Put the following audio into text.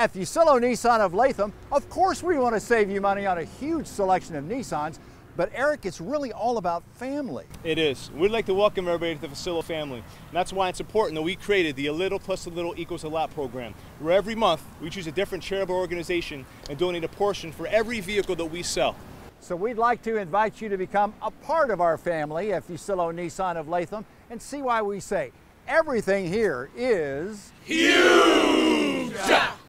At Fuccillo Nissan of Latham, of course we want to save you money on a huge selection of Nissans, but Eric, it's really all about family. It is. We'd like to welcome everybody to the Fuccillo family. And that's why it's important that we created the A Little Plus a Little Equals a Lot program, where every month we choose a different charitable organization and donate a portion for every vehicle that we sell. So we'd like to invite you to become a part of our family at Fuccillo Nissan of Latham and see why we say everything here is huge.